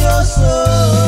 your soul.